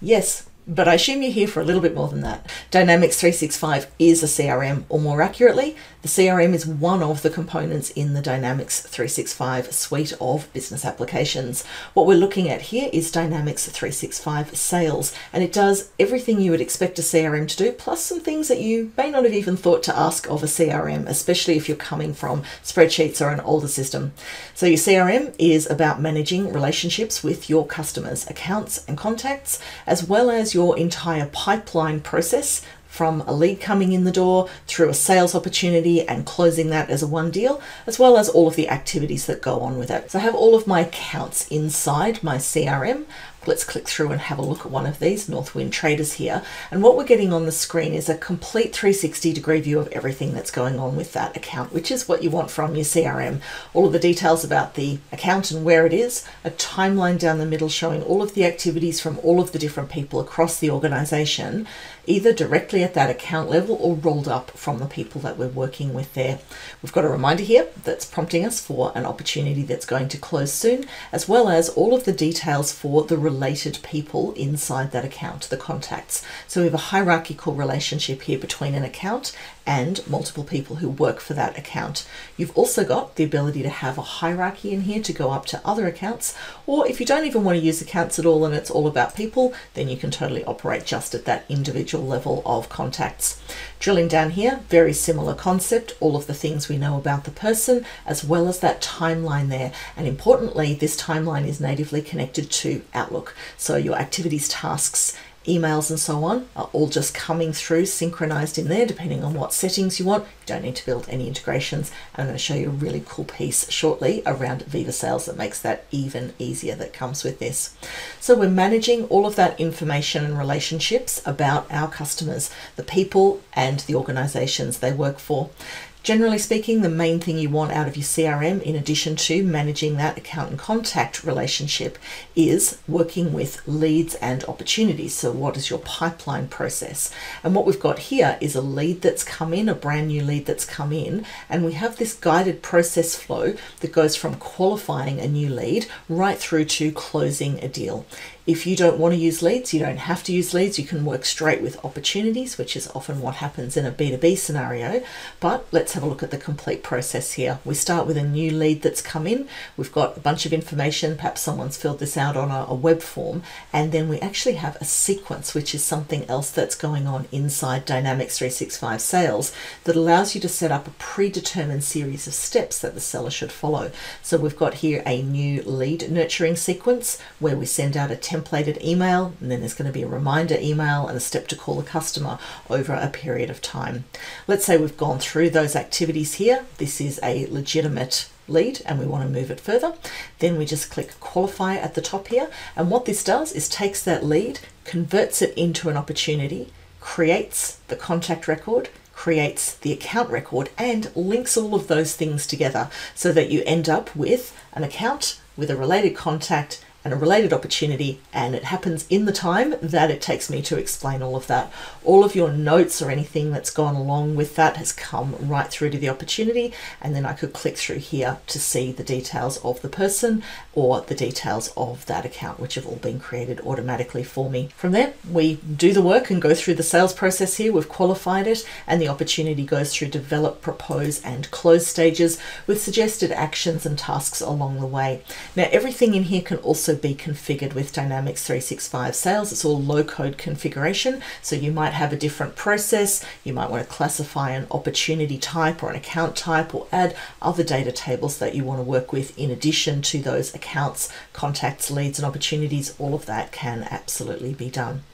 Yes, but I assume you're here for a little bit more than that. Dynamics 365 is a CRM, or more accurately, the CRM is one of the components in the Dynamics 365 suite of business applications. What we're looking at here is Dynamics 365 Sales, and it does everything you would expect a CRM to do, plus some things that you may not have even thought to ask of a CRM, especially if you're coming from spreadsheets or an older system. So, your CRM is about managing relationships with your customers, accounts, and contacts, as well as your entire pipeline process from a lead coming in the door through a sales opportunity and closing that as a one deal, as well as all of the activities that go on with it. So I have all of my accounts inside my CRM. Let's click through and have a look at one of these, Northwind Traders here. And what we're getting on the screen is a complete 360 degree view of everything that's going on with that account, which is what you want from your CRM. All of the details about the account and where it is, a timeline down the middle showing all of the activities from all of the different people across the organization, either directly at that account level or rolled up from the people that we're working with there. We've got a reminder here that's prompting us for an opportunity that's going to close soon, as well as all of the details for the related people inside that account, the contacts. So we have a hierarchical relationship here between an account and multiple people who work for that account. You've also got the ability to have a hierarchy in here to go up to other accounts, or if you don't even want to use accounts at all and it's all about people, then you can totally operate just at that individual level of contacts. Drilling down here, very similar concept, all of the things we know about the person, as well as that timeline there. And importantly, this timeline is natively connected to Outlook. So your activities, tasks, emails and so on are all just coming through synchronized in there depending on what settings you want. You don't need to build any integrations. I'm going to show you a really cool piece shortly around Viva Sales that makes that even easier that comes with this. So we're managing all of that information and relationships about our customers, the people and the organizations they work for. Generally speaking, the main thing you want out of your CRM, in addition to managing that account and contact relationship, is working with leads and opportunities. So, what is your pipeline process? And what we've got here is a lead that's come in, a brand new lead that's come in, and we have this guided process flow that goes from qualifying a new lead right through to closing a deal. If you don't want to use leads, you don't have to use leads. You can work straight with opportunities, which is often what happens in a B2B scenario. But let's have a look at the complete process here. We start with a new lead that's come in. We've got a bunch of information. Perhaps someone's filled this out on a, a web form. And then we actually have a sequence, which is something else that's going on inside Dynamics 365 Sales that allows you to set up a predetermined series of steps that the seller should follow. So we've got here a new lead nurturing sequence where we send out a templated email, and then there's going to be a reminder email and a step to call a customer over a period of time. Let's say we've gone through those activities here. This is a legitimate lead and we want to move it further. Then we just click qualify at the top here. And what this does is takes that lead, converts it into an opportunity, creates the contact record, creates the account record and links all of those things together so that you end up with an account with a related contact and a related opportunity, and it happens in the time that it takes me to explain all of that. All of your notes or anything that's gone along with that has come right through to the opportunity, and then I could click through here to see the details of the person or the details of that account, which have all been created automatically for me. From there, we do the work and go through the sales process here. We've qualified it, and the opportunity goes through develop, propose, and close stages with suggested actions and tasks along the way. Now, everything in here can also also be configured with Dynamics 365 Sales. It's all low code configuration. So you might have a different process. You might want to classify an opportunity type or an account type or add other data tables that you want to work with in addition to those accounts, contacts, leads, and opportunities. All of that can absolutely be done.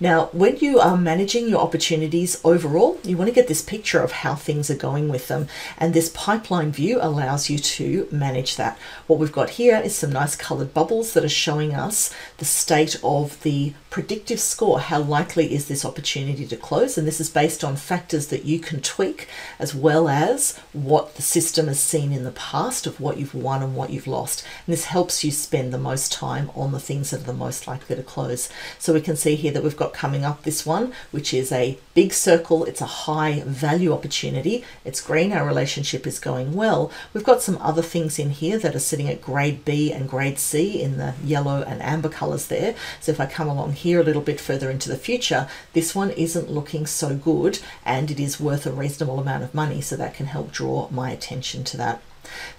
Now, when you are managing your opportunities overall, you want to get this picture of how things are going with them. And this pipeline view allows you to manage that. What we've got here is some nice colored bubbles that are showing us the state of the predictive score. How likely is this opportunity to close? And this is based on factors that you can tweak as well as what the system has seen in the past of what you've won and what you've lost. And this helps you spend the most time on the things that are the most likely to close. So we can see here that we've got got coming up this one, which is a big circle. It's a high value opportunity. It's green. Our relationship is going well. We've got some other things in here that are sitting at grade B and grade C in the yellow and amber colors there. So if I come along here, here a little bit further into the future, this one isn't looking so good and it is worth a reasonable amount of money. So that can help draw my attention to that.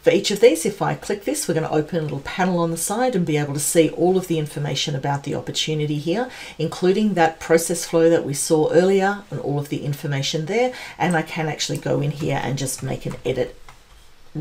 For each of these, if I click this, we're going to open a little panel on the side and be able to see all of the information about the opportunity here, including that process flow that we saw earlier and all of the information there. And I can actually go in here and just make an edit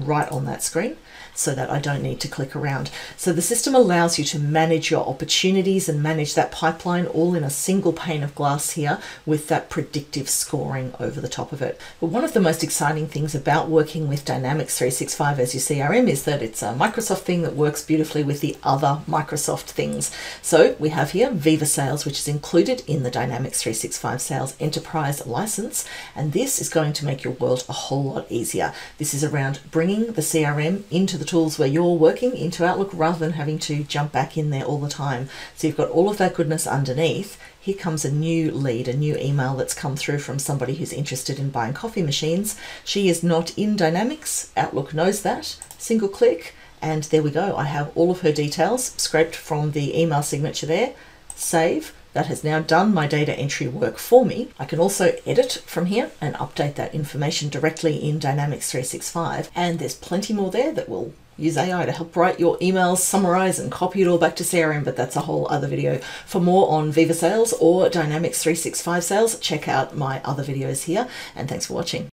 right on that screen so that I don't need to click around. So the system allows you to manage your opportunities and manage that pipeline all in a single pane of glass here with that predictive scoring over the top of it. But one of the most exciting things about working with Dynamics 365 as your CRM is that it's a Microsoft thing that works beautifully with the other Microsoft things. So we have here Viva Sales, which is included in the Dynamics 365 Sales Enterprise license. And this is going to make your world a whole lot easier. This is around bringing the CRM into the tools where you're working into Outlook rather than having to jump back in there all the time. So you've got all of that goodness underneath. Here comes a new lead, a new email that's come through from somebody who's interested in buying coffee machines. She is not in Dynamics. Outlook knows that. Single click, and there we go. I have all of her details scraped from the email signature there. Save that has now done my data entry work for me. I can also edit from here and update that information directly in Dynamics 365. And there's plenty more there that will use AI to help write your emails, summarize and copy it all back to CRM, but that's a whole other video. For more on Viva Sales or Dynamics 365 Sales, check out my other videos here and thanks for watching.